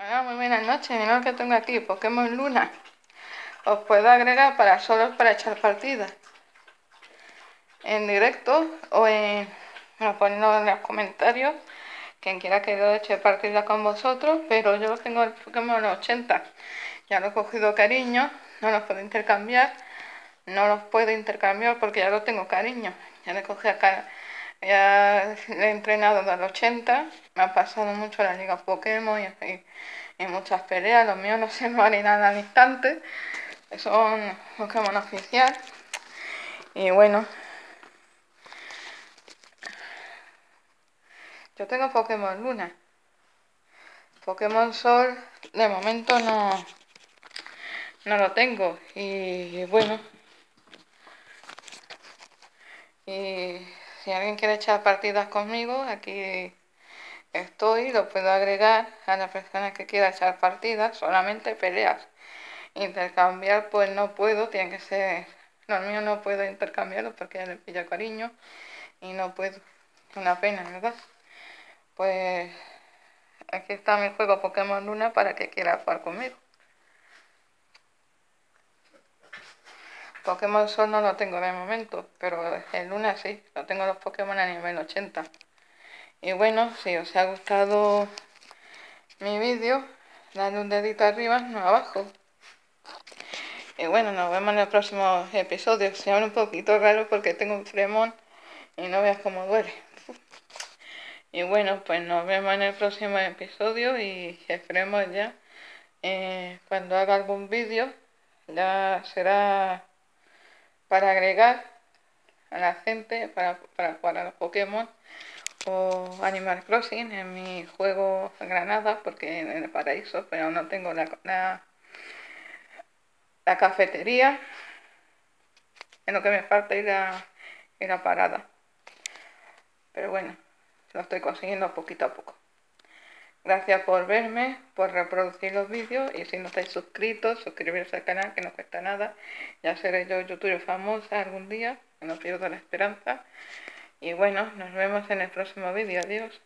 Hola, muy buenas noches. Mira lo que tengo aquí, Pokémon Luna. Os puedo agregar para solo para echar partidas. En directo o en... Me poniendo en los comentarios quien quiera que yo eche partida con vosotros, pero yo tengo el Pokémon 80. Ya lo he cogido cariño, no los puedo intercambiar. No los puedo intercambiar porque ya lo tengo cariño. Ya le cogí acá ya he entrenado desde 80, me ha pasado mucho la liga Pokémon y, muchas peleas, los míos no se nada al instante, son Pokémon oficial. Y bueno, yo tengo Pokémon Luna. Pokémon Sol de momento no, no lo tengo. Y bueno. Y si alguien quiere echar partidas conmigo, aquí estoy, lo puedo agregar a la persona que quiera echar partidas, solamente peleas. Intercambiar, pues no puedo, tiene que ser. Los míos no puedo intercambiarlos porque ya le pilla cariño y no puedo. Una pena, ¿verdad? Pues aquí está mi juego Pokémon Luna para que quiera jugar conmigo. Pokémon Sol no lo tengo de momento, pero en Luna sí, lo tengo los Pokémon a nivel 80. Y bueno, si os ha gustado mi vídeo, dadle un dedito arriba, no abajo. Y bueno, nos vemos en el próximo episodio. Se habla un poquito raro porque tengo un fremón y no veas cómo duele. Y bueno, pues nos vemos en el próximo episodio y esperemos ya eh, cuando haga algún vídeo ya será para agregar a la gente para, para jugar a los Pokémon o Animal Crossing en mi juego Granada porque en el paraíso pero no tengo la, la, la cafetería. En lo que me falta ir a, parada. Pero bueno lo estoy consiguiendo poquito a poco Gracias por verme, por reproducir los vídeos y si no estáis suscritos, suscribiros al canal que no cuesta nada. Ya seré yo youtuber famosa algún día, no pierdo la esperanza. Y bueno, nos vemos en el próximo vídeo. Adiós.